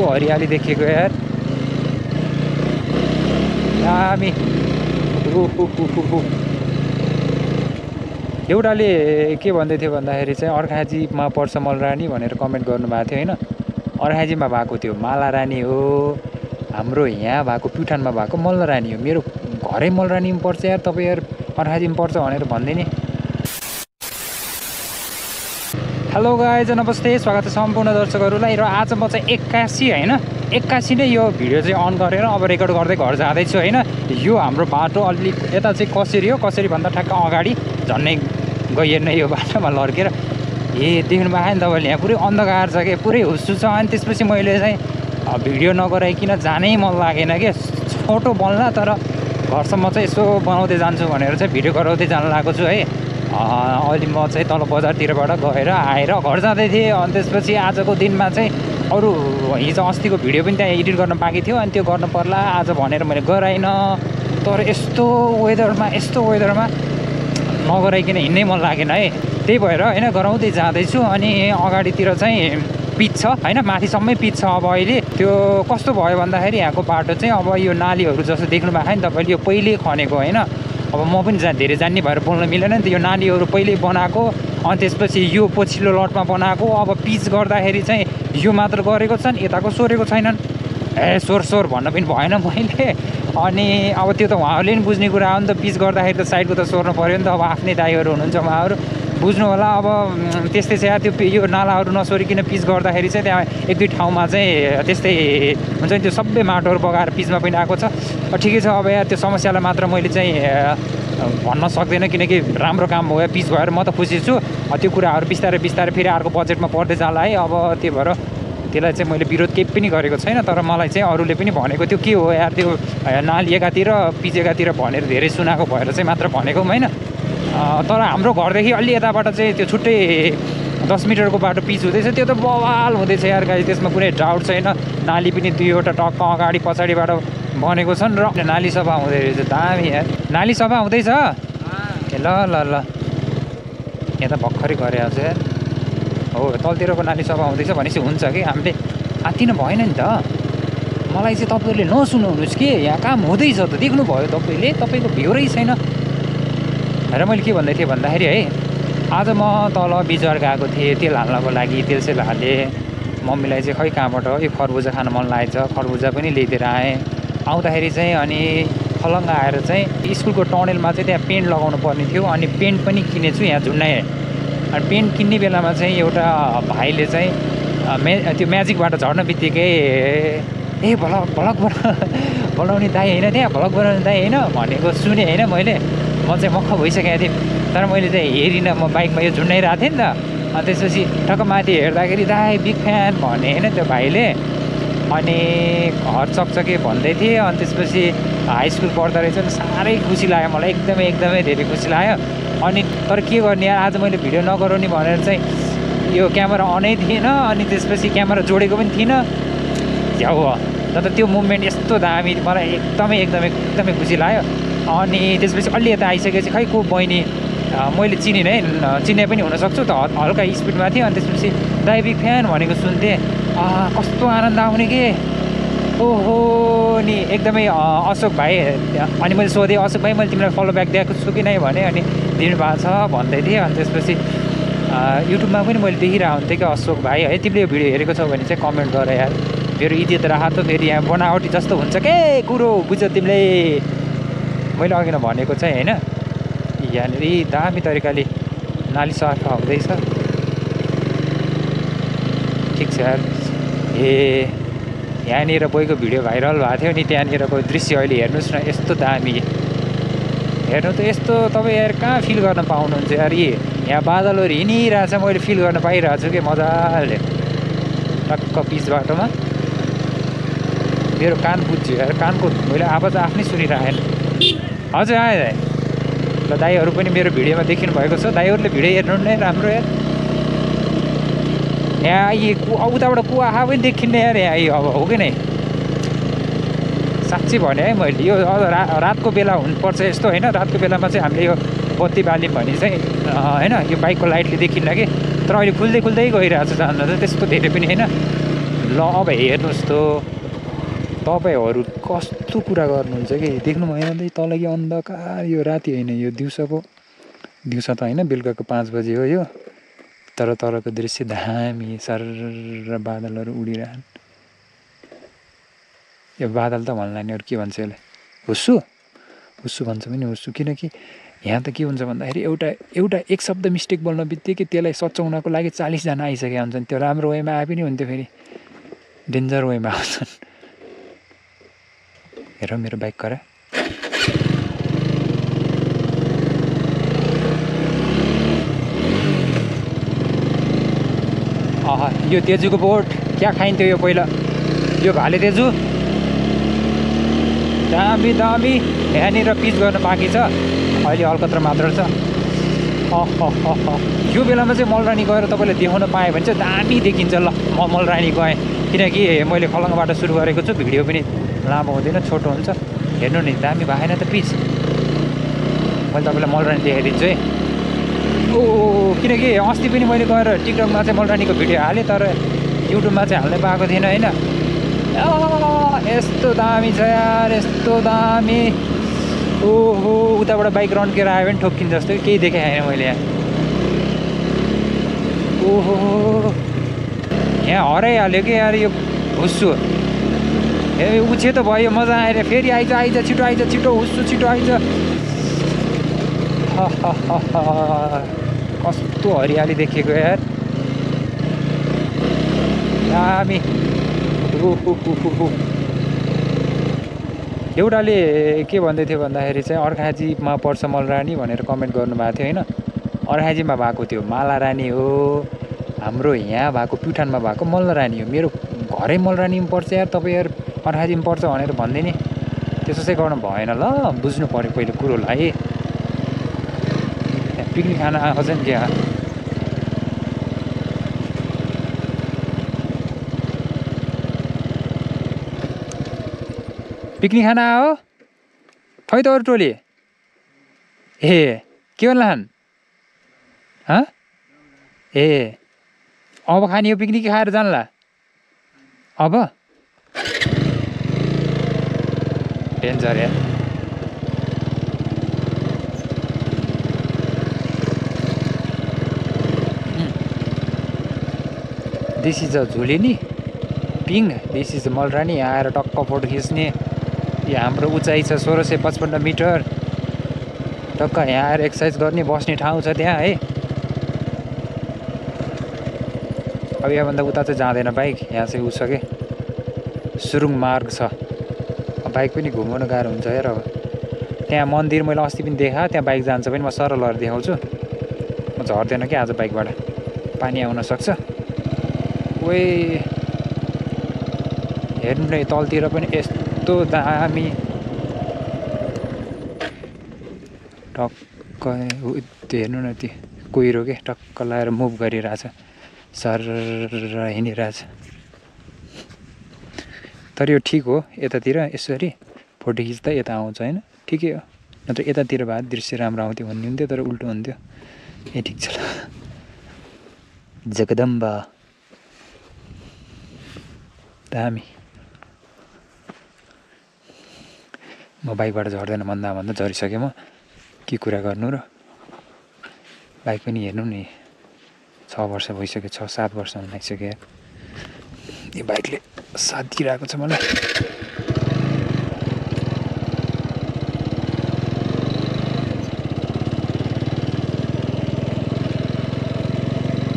कस्तो हरियाली देखेको यार दामी। एउटाले के भन्दै थियो भन्दाखेरि चाहिँ अर्खाजीमा पर्छ मलरानी भनेर कमेन्ट गर्नुभएको थियो होइन? अर्खाजीमा भएको थियो मालारानी हो। हाम्रो यहाँ भएको प्युठानमा भएको मल्लरानी हो। मेरो घरै मलरानीमा पर्छ यार तपाईँ यार अर्खाजीमा पर्छ भनेर भन्दै नि। हेलो गाइज नमस्ते स्वागत छ सम्पूर्ण दर्शकहरूलाई र आज म चाहिँ एक्कासी होइन? एक्कासी नै यो भिडियो चाहिँ अन गरेर अब रेकर्ड गर्दै घर जाँदैछु होइन? यो हाम्रो बाटो अलिक यता चाहिँ कसरी हो? कसरीभन्दा ठ्याक्क अगाडि झन्नै गइएन यो बाटोमा लड्केर ए देख्नु भएको तपाईँले यहाँ पुरै अन्धकार छ कि? पुरै हुस्सु छ। अनि त्यसपछि मैले चाहिँ भिडियो नगराइकन जानै मन लागेन कि? छोटो बन्ला तर घरसम्म चाहिँ यसो बनाउँदै जान्छु भनेर चाहिँ भिडियो गराउँदै जानु लागेको छु है। अहिले म चाहिँ तल बजारतिरबाट गएर आएर घर जाँदै थिएँ। अनि त्यसपछि आजको दिनमा चाहिँ अरू हिजो अस्तिको भिडियो पनि त्यहाँ एडिट गर्न बाँकी थियो। अनि त्यो गर्नु पर्ला। आज भनेर मैले गराइनँ। तर यस्तो वेदरमा यस्तो वेदरमा नगराइकन हिँड्नै मन लागेन है। त्यही भएर होइन गराउँदै जाँदैछु। अनि अगाडितिर चाहिँ पिच छ। होइन माथिसम्मै पिच छ अब अहिले। त्यो कस्तो भयो भन्दाखेरि यहाँको बाटो चाहिँ अब यो नालीहरू जस्तो देख्नु भएको नि तपाईँले यो पहिले खनेको होइन। अब म पनि जा धेरै जान्ने भएर बोल्न मिलेन नि त। यो नालीहरू पहिल्यै बनाएको अनि त्यसपछि यो पछिल्लो लटमा बनाएको। अब पिच गर्दाखेरि चाहिँ यो मात्र गरेको छन् यताको सोरेको छैनन्। ए सोर सोर भन्न पनि भएन मैले। अनि अब त्यो त उहाँहरूले पनि बुझ्ने कुरा हो नि त। पिच गर्दाखेरि त साइडको त सोर्नु पऱ्यो नि त। अब आफ्नै दाइहरू हुनुहुन्छ उहाँहरू। बुझ्नु होला अब त्यस्तै चाहिँ त्यो यो नालाहरू नसोरिकन पिच गर्दाखेरि चाहिँ त्यहाँ एक दुई ठाउँमा चाहिँ त्यस्तै हुन्छ नि त्यो सबै माटोहरू बगाएर पिचमा पनि आएको छ। ठिकै छ अब यहाँ त्यो समस्यालाई मात्र मैले चाहिँ भन्न सक्दैन किनकि राम्रो काम भयो पिच भएर म त खुसी छु। त्यो कुराहरू बिस्तारै बिस्तारै फेरि अर्को बजेटमा पर्दै जाला है। अब त्यो भएर त्यसलाई चाहिँ मैले विरोध केही पनि गरेको छैन तर मलाई चाहिँ अरूले पनि भनेको त्यो के हो यार त्यो अ, नाली एकातिर पिच एकातिर भनेर धेरै सुनाएको भएर चाहिँ मात्र भनेको पनि होइन। तर हाम्रो घरदेखि अलि यताबाट चाहिँ त्यो छुट्टै दस मिटरको बाटो पिच हुँदैछ। त्यो त बवाल हुँदैछ यार गाई त्यसमा कुनै डाउट छैन। नाली पनि दुईवटा टक्क अगाडि पछाडिबाट बनेको छन् र नाली सफा हुँदै रहेछ। दामी यार। नाली सफा हुँदैछ? ए ल ल ल। यहाँ त भर्खरै गरे आज यार। हो तलतिरको नाली सफा हुँदैछ भनेपछि हुन्छ कि? हामीले आत्तिनु भएन नि त। मलाई चाहिँ तपाईँहरूले नसुनाउनुहोस् कि। यहाँ काम हुँदैछ त। देख्नुभयो तपाईँले। तपाईँको भ्युरै छैन। र मैले के भन्दै थिएँ भन्दाखेरि है आज म तल बिजवार गएको थिएँ तेल हाल्नको लागि तेल सेल हालेँ। मम्मीलाई चाहिँ खै कहाँबाट यो खरबुजा खान मन लागेको छ खरबुजा पनि ल्याइदिएर आएँ। आउँदाखेरि चाहिँ अनि फलङ्ग आएर चाहिँ स्कुलको टनेलमा चाहिँ त्यहाँ पेन्ट लगाउनु पर्ने थियो अनि पेन्ट पनि किनेछु यहाँ झुन्नाए अनि पेन्ट किन्ने बेलामा चाहिँ एउटा भाइले चाहिँ मे त्यो म्याजिकबाट झर्न बित्तिकै ए भलक भलक बना दाई होइन त्यहाँ भलक बनाउने दाई होइन भनेको सुनेँ होइन मैले। म चाहिँ मक्ख भइसकेको थिएँ। तर मैले चाहिँ हेरिनँ म बाइकमा यो झुन्डाइरहेको थिएँ नि त। अनि त्यसपछि टक्क माथि हेर्दाखेरि दाई बिग फ्यान भने होइन त्यो भाइले। अनि घर चकचके भन्दै थिएँ। अनि त्यसपछि हाई स्कुल पढ्दा रहेछ नि साह्रै खुसी लाग्यो मलाई। एकदमै एकदमै धेरै खुसी लाग्यो। अनि तर के गर्ने आज मैले भिडियो नगराउने भनेर चाहिँ यो क्यामेरा अनै थिएन अनि त्यसपछि क्यामेरा जोडेको पनि थिइनँ। झ्याउ तर त्यो मुभमेन्ट यस्तो दामी मलाई एकदमै एकदमै एकदमै खुसी लाग्यो। अनि त्यसपछि अलि यता आइसकेपछि खै को बहिनी मैले चिनिनँ है ल- चिने पनि हुनसक्छु त हल्का स्पिडमा थियो अनि त्यसपछि ड्राइभिङ फ्यान भनेको सुन्थेँ। कस्तो आनन्द आउने के? ओहो नि एकदमै अशोक भाइ अनि मैले सोधेँ अशोक भाइ मैले तिमीलाई फलो ब्याक दिएको छु कि नै भने अनि दिनुभएको छ भन्दै थिएँ। अनि त्यसपछि युट्युबमा पनि मैले देखिरहेको हुन्थेँ कि अशोक भाइ है तिमीले यो भिडियो हेरेको छौ भने चाहिँ कमेन्ट गर यार। मेरो इज्जत राख त फेरि यहाँ बनावटी जस्तो हुन्छ के? कुरो बुझ्यौ तिमीले। मैले अघि नै भनेको चाहिँ होइन यहाँनिर दामी तरिकाले नाली सफा हुँदैछ ठिक छ यार। ए यहाँनिर बैको भिडियो भाइरल भएको थियो नि त्यहाँनिरको दृश्य अहिले हेर्नुहोस् न यस्तो दामी। हेर्नु त यस्तो तपाईँ यार कहाँ फिल गर्न पाउनुहुन्छ यार यहाँ बादलहरू हिँडिरहेछ मैले फिल गर्न पाइरहेको छु कि मजाले। टक्क पिच बाटोमा। मेरो कान बुझ्यो यार कानको मैले आवाज आफ्नै सुनिरहेन। हजुर आएँ दाइ ल दाईहरू पनि मेरो भिडियोमा देखिनु भएको छ। दाईहरूले भिडियो हेर्नु नै राम्रो यार। यहाँ यी कु उताबाट कुवा पनि देखिन्न यार यहाँ अब हो कि नै? साँच्ची भने है मैले यो रा रातको बेला हुनुपर्छ यस्तो होइन? रातको बेलामा चाहिँ हामीले यो बत्ती बाल्यौँ भने चाहिँ होइन? यो बाइकको लाइटले देखिन्न कि? तर अहिले खुल्दै खुल्दै गइरहेको छ जान चाहिँ त्यस्तो धेरै पनि होइन? ल अब हेर्नुहोस् त। तपाईँहरू कस्तो कुरा गर्नुहुन्छ कि? देख्नु भएन त तल कि अन्धकार यो राति होइन यो दिउँसोको दिउँसो त होइन बेलुकाको पाँच बजी हो यो। तर तलको दृश्य धामी सर बादलहरू उडिरहन्। यो बादल त भन्ला नि अरू के भन्छ यसलाई हुस्सु? हुस्सु भन्छ पनि हुस्सु। किनकि यहाँ त के हुन्छ भन्दाखेरि एउटा एउटा एक शब्द मिस्टेक बोल्न बित्तिकै त्यसलाई सच्याउनको लागि चालिसजना आइसकेका हुन्छन्। त्यो राम्रो वेमा आए पनि हुन्थ्यो फेरि। डेन्जर वेमा आउँछन्। हेर मेरो बाइक करा अह यो तेजुको बोट क्या खाइन्थ्यो यो पहिला? यो भाले तेजु? दामी दामी यहाँनिर पिच गर्न बाँकी छ। अहिले अलकत्र मात्र छ। अह यो बेलामा चाहिँ मलरानी गएर तपाईँले देखाउन पाएँ भने चाहिँ दामी देखिन्छ ल म मलरानी गएँ। किनकि मैले खलङ्गाबाट सुरु गरेको छु भिडियो पनि लामो हुँदैन छोटो हुन्छ। हेर्नु नि दामी भएन त पिच। मैले तपाईँलाई मलरानी देखाइदिन्छु है। ओ किनकि अस्ति पनि मैले गएर टिकटकमा चाहिँ मलरानीको भिडियो हालेँ तर युट्युबमा चाहिँ हाल्नै पाएको थिएन होइन। यस्तो दामी छ यार यस्तो दामी। ओहो उताबाट बाइक रन्केर आयो भने ठोक्किन्छ जस्तो केही देखेँ छैन मैले यहाँ। ओहो। यहाँ हराइहाल्यो कि यार यो हुस्सु ए उछे त भयो मजा आएर फेरि आइज आइज छिटो आइज छिटो हुस्सु छिटो आइज कस्तो हरियाली देखेको यार दामी एउटाले के भन्दै थियो भन्दाखेरि चाहिँ अर्खाजीमा पर्छ मलरानी भनेर कमेन्ट गर्नुभएको थियो होइन अर्खाजीमा भएको थियो माला रानी हो हाम्रो यहाँ भएको प्युठानमा भएको मल्लरानी हो। मेरो घरै मलरानीमा पर्छ यार तपाईँ यार अर्खाजीमा पर्छ भनेर भन्दै नि। त्यसो चाहिँ गर्नु भएन ल बुझ्नु पऱ्यो पहिले कुरोलाई। पिकनिक खान आएको छ नि क्या पिकनिक खान आयो? खै त अरू टोली? ए के गर्लान् हँ? ए अब खाने हो पिकनिक खाएर जान्ला। अब। डेन्जर या दिस इज अ झुलिनी पिङ दिस इज मलरानी यहाँ आएर टक्क फोटो खिच्ने। यहाँ हाम्रो उचाइ छ सोह्र सय पचपन्न मिटर। टक्क यहाँ आएर एक्सर्साइज गर्ने बस्ने ठाउँ छ त्यहाँ है। अब यहाँभन्दा उता चाहिँ जाँदैन बाइक। यहाँ चाहिँ उ छ कि? सुरुङ मार्ग छ। बाइक पनि घुमाउनु गाह्रो हुन्छ हेर अब। त्यहाँ मन्दिर मैले अस्ति पनि देखाएँ त्यहाँ बाइक जान्छ पनि म सरलहरू देखाउँछु। म झर्दैन क्या आज बाइकबाट? पानी आउन सक्छ? ओए! हेर्नु न तलतिर पनि यस्तो दामी। टक्क हेर्नु न त्यो कुहिरो के? टक्क लगाएर मुभ गरिरहेछ। सर हिँडिरहेछ। तर यो ठिक हो यतातिर यसरी फोटो खिच्दा यता आउँछ होइन? ठिकै हो। नत्र यतातिर भए दृश्य राम्रो आउँथ्यो भन्ने हुन्थ्यो तर उल्टो हुन्थ्यो। ए ठिक छ ल। जगदम्बा। दामी। म बाइकबाट झर्दैन भन्दा भन्दा झरिसकेँ म। के कुरा गर्नु र? बाइक पनि हेर्नु नि। छ वर्ष भइसक्यो छ सात वर्ष हुन आइसक्यो। यो बाइकले साथ दिइरहेको छ मलाई।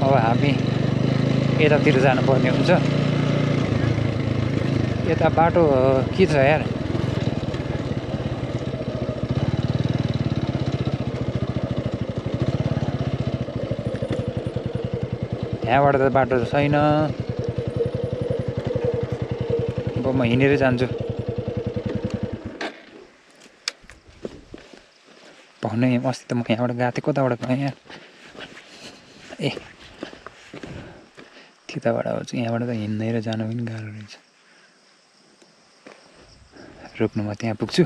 अब हामी यतातिर जानुपर्ने हुन्छ। यता बाटो के छ यार? यहाँबाट त बाटो छैन। अब म हिँडेरै जान्छु। भन्नु अस्ति त म यहाँबाट गएको थिएँ कताबाट गएँ? यहाँ ए त्यताबाट चाहिँ यहाँबाट त हिँड्दै र जानु पनि गाह्रो रहेछ। रोक्नु म त्यहाँ पुग्छु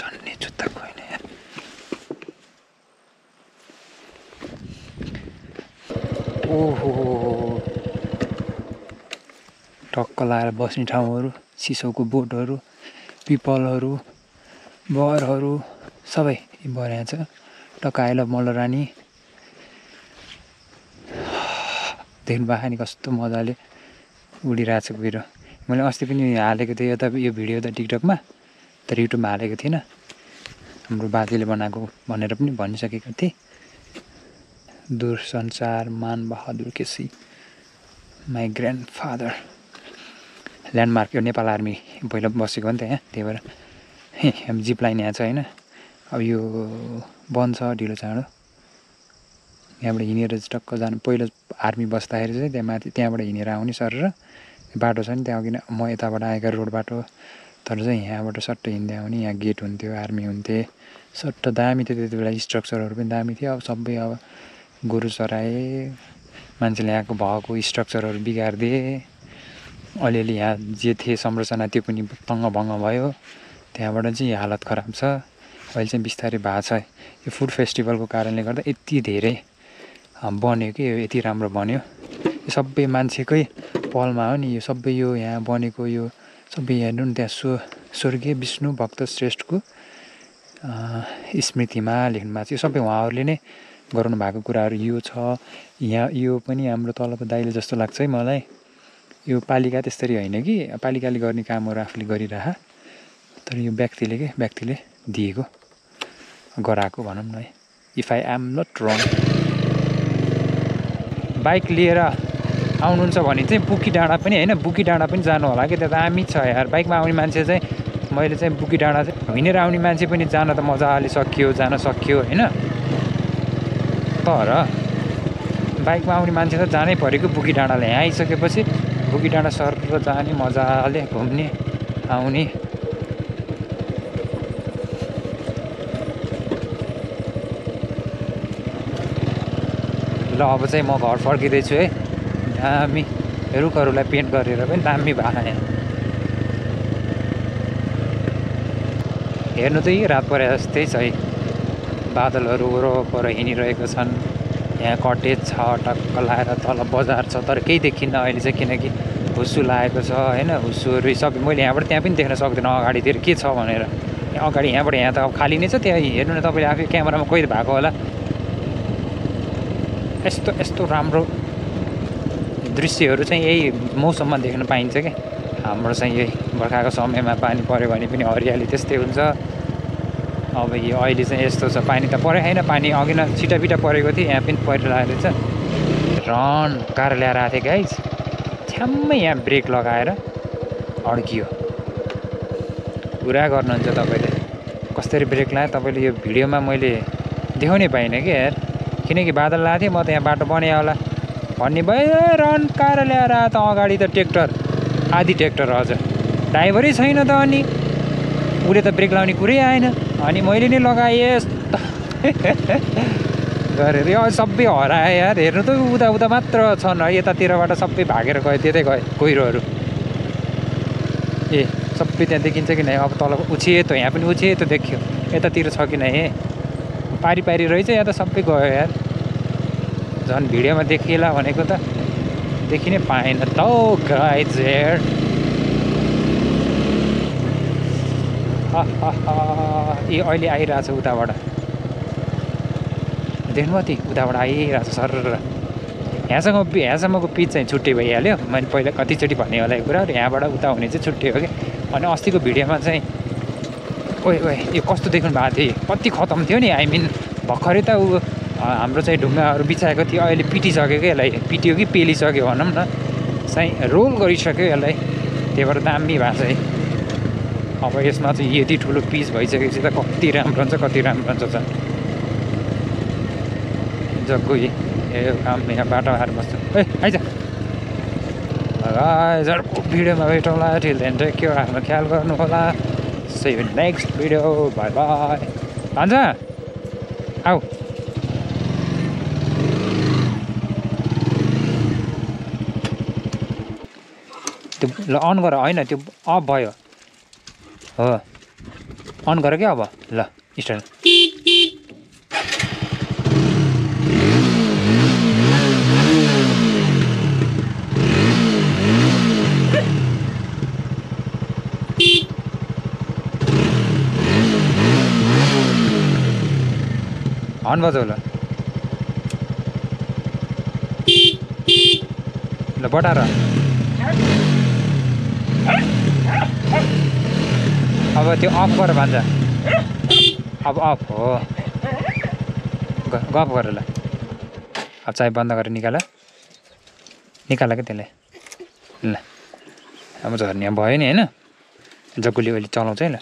धन्ने जुत्ता होइन यहाँ टक्क लाएर बस्ने ठाउँहरू सिसौको बोटहरू पिपलहरू बरहरू सबै बनाएको छ। टक्क आइल मल्लरानी देख्नु भएको नि कस्तो मजाले उडिरहेको छ कुहिरो मैले अस्ति पनि हालेको थिएँ यता यो भिडियो त टिकटकमा तर युट्युबमा हालेको थिइनँ हाम्रो बाजेले बनाएको भनेर पनि भनिसकेको थिएँ। दूरसञ्चार Man Bahadur KC my grandfather landmark यो नेपाल आर्मी पहिला बसेको हो नि त यहाँ त्यही भएर। हामी जिप लाइन यहाँ छ होइन? अब यो बन्द छ ढिलो चाँडो यहाँबाट हिँडेर टक्क जानु पहिलो आर्मी बस्दाखेरि चाहिँ त्यहाँ माथि त्यहाँबाट हिँडेर आउने सर बाटो छ नि त्यहाँ अघि म यताबाट आएका रोड बाटो तर चाहिँ यहाँबाट सट्ट हिँड्दै आउने यहाँ गेट हुन्थ्यो आर्मी हुन्थे। सट्ट दामी थियो त्यति बेला स्ट्रक्चरहरू पनि दामी थियो। अब सबै अब गोरु चराए मान्छेले यहाँको भएको स्ट्रक्चरहरू बिगारिदिए अलिअलि यहाँ जे थिए संरचना त्यो पनि भङ्ग भयो। त्यहाँबाट चाहिँ हालत खराब छ। अहिले चाहिँ बिस्तारै भएको छ। यो फुड फेस्टिभलको कारणले गर्दा यति धेरै बन्यो कि यति राम्रो बन्यो। यो सबै मान्छेकै पलमा हो नि। यो सबै यो यहाँ बनेको यो सबै हेर्नु नि त्यहाँ स्व स्वर्गीय विष्णु भक्त श्रेष्ठको स्मृतिमा लेख्नु भएको छ। यो सबै उहाँहरूले नै गराउनु भएको कुराहरू यो छ यहाँ यो पनि हाम्रो तलको दाइले जस्तो लाग्छ है मलाई। यो पालिका त्यसरी होइन कि पालिकाले गर्ने कामहरू आफूले गरिरह। तर यो व्यक्तिले के व्यक्तिले दिएको गराएको भनौँ न है। If I am not wrong bike लिएर आउनुहुन्छ भने चाहिँ बुकी डाँडा पनि होइन बुकी डाँडा पनि जानु होला कि? त्यहाँ दामी छ यार बाइकमा आउने मान्छे चाहिँ मैले चाहिँ बुकी डाँडा चाहिँ हिँडेर आउने मान्छे पनि जान त मजाले सकियो जान सकियो होइन? तर बाइकमा आउने मान्छे त जानै पऱ्यो कि बुकी डाँडाले। यहाँ आइसकेपछि बुकी डाँडा सर जाने मजाले घुम्ने आउने। ल अब चाहिँ म घर फर्किँदैछु है। दामी रुखहरूलाई पेन्ट गरेर पनि दामी भएको यहाँ हेर्नु चाहिँ रात परे जस्तै छ है। बादलहरू वरपर हिँडिरहेको छन्। यहाँ कटेज छ टक्क लाएर तल बजार छ तर केही देखिन्न अहिले चाहिँ किनकि हुस्सु लागेको छ होइन? हुस्सुहरू सबै मैले यहाँबाट त्यहाँ पनि देख्न सक्दिनँ अगाडितिर के छ भनेर। अगाडि यहाँबाट यहाँ त अब खाली नै छ त्यहाँ हेर्नु न तपाईँले आफै क्यामेरामा कैद भएको होला। यस्तो यस्तो राम्रो दृश्यहरू चाहिँ यही मौसममा देख्न पाइन्छ क्या हाम्रो चाहिँ यही बर्खाको समयमा पानी पऱ्यो भने पनि हरियाली त्यस्तै हुन्छ। अब यो अहिले चाहिँ यस्तो छ पानी त परेको छैन पानी अघि न छिटापिटा परेको थियो यहाँ पनि परिरहेको रहेछ। रन कार ल्याएर आएको थिएँ गाइज छ्याम्मै यहाँ ब्रेक लगाएर अड्कियो। पुरा गर्नुहुन्छ तपाईँले। कसरी ब्रेक लगायो तपाईँले यो भिडियोमा मैले देखाउनै पाइनँ कि यार। किनकि बादल लगाएको थिएँ म त यहाँ बाटो बनाएँ होला। भन्ने भयो रन कार ल्याएर त अगाडि त ट्र्याक्टर आधी ट्र्याक्टर हजुर। ड्राइभरै छैन त अनि। उसले त ब्रेक लगाउने कुरै आएन। अनि मैले नै लगाएँ गरेर यो सबै हराएँ यार। हेर्नु त उता उता मात्र छन्। है यतातिरबाट सबै भागेर गयो त्यतै गयो कुहिरोहरू। ए सबै त्यहाँ देखिन्छ कि नै? अब तल उछिएतो यहाँ पनि उछिएतो देखियो। यतातिर छ कि नै? पारी पारी रहेछ यहाँ त सबै गयो यार। झन् भिडियोमा देखिएला भनेको त। देखि नै पाएन त गाइज हेयर ए अहिले आइरहेछ उताबाट? देख्नुभयो ती उताबाट आइरहेछ सर यहाँसँग यहाँसम्मको पिच चाहिँ छुट्टै भइहाल्यो। मैले पहिला कतिचोटि भने होला यो कुरा। यहाँबाट उता हुने चाहिँ छुट्टै हो कि? अनि अस्तिको भिडियोमा चाहिँ ओए ओए यो कस्तो देख्नु भएको थियो? कति खतम थियो नि? आई मिन भर्खरै त ऊ हाम्रो चाहिँ ढुङ्गाहरू बिछाएको थियो। अहिले पिटिसक्यो कि यसलाई। पिट्यो कि पेलिसक्यो भनौँ न। चाहिँ रोल गरिसक्यो यसलाई। त्यही भएर दामी भएको छ है। अब यसमा चाहिँ यति ठुलो पिच भइसकेपछि त कति राम्रो हुन्छ कति राम्रो हुन्छ त। जग्गु ए काम यहाँ बाटो आएर बस्छ। ए आइज। अर्को भिडियोमा भेटौँला टिल देन टेक केयर आफ्नो ख्याल गर्नु होला see next video bye bye भन्छ आऊ। त्यो ल अन गर होइन त्यो अफ भयो। अन कर क्या अब? ल स्टार्ट ऑन वाजवलं अब त्यो अफ गर भान्जा अब अफ हो। गफ गर ल। अब चाहिँ बन्द गरेर निकाल निकाल क्या त्यसलाई ल। अब झर्ने भयो नि होइन? जग्गुले अहिले चलाउँछ है ल।